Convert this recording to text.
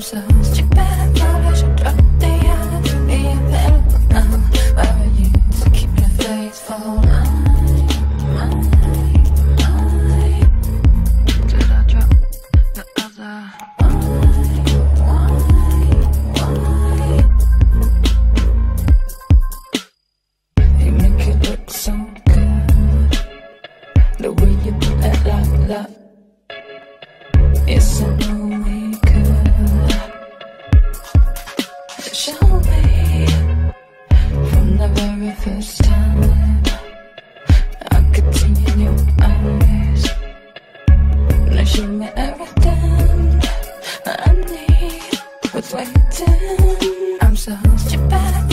so stupid. Probably should drop the other to be available now. Where you to keep your faithful line? Mine, mine. Did I drop the other? Why, why, why? You make it look so good. The way you put it like that. First time, I could see in your eyes. Now show me everything I need. Was waiting. I'm so stupid.